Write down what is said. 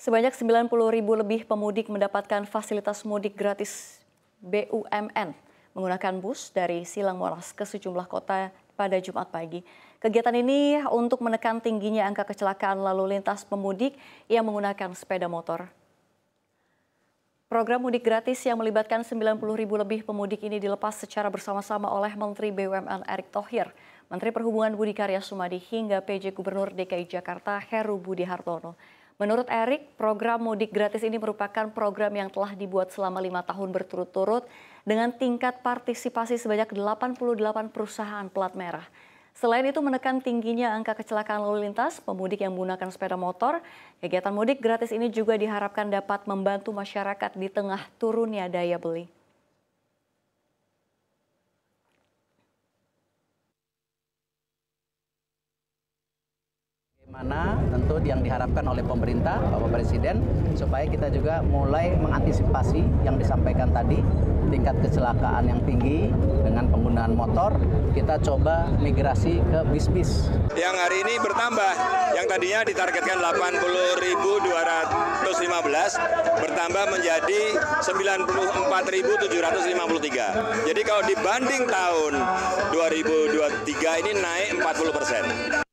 Sebanyak 90 ribu lebih pemudik mendapatkan fasilitas mudik gratis BUMN menggunakan bus dari Silang Moras ke sejumlah kota pada Jumat pagi. Kegiatan ini untuk menekan tingginya angka kecelakaan lalu lintas pemudik yang menggunakan sepeda motor. Program mudik gratis yang melibatkan 90 ribu lebih pemudik ini dilepas secara bersama-sama oleh Menteri BUMN Erick Thohir, Menteri Perhubungan Budi Karya Sumadi hingga PJ Gubernur DKI Jakarta Heru Budi Hartono. Menurut Erik, program mudik gratis ini merupakan program yang telah dibuat selama lima tahun berturut-turut dengan tingkat partisipasi sebanyak 88 perusahaan plat merah. Selain itu menekan tingginya angka kecelakaan lalu lintas pemudik yang menggunakan sepeda motor, kegiatan mudik gratis ini juga diharapkan dapat membantu masyarakat di tengah turunnya daya beli. Mana tentu yang diharapkan oleh pemerintah, Bapak Presiden, supaya kita juga mulai mengantisipasi yang disampaikan tadi, tingkat kecelakaan yang tinggi dengan penggunaan motor, kita coba migrasi ke bis-bis. Yang hari ini bertambah, yang tadinya ditargetkan 80.215, bertambah menjadi 94.753. Jadi kalau dibanding tahun 2023 ini naik 40 persen.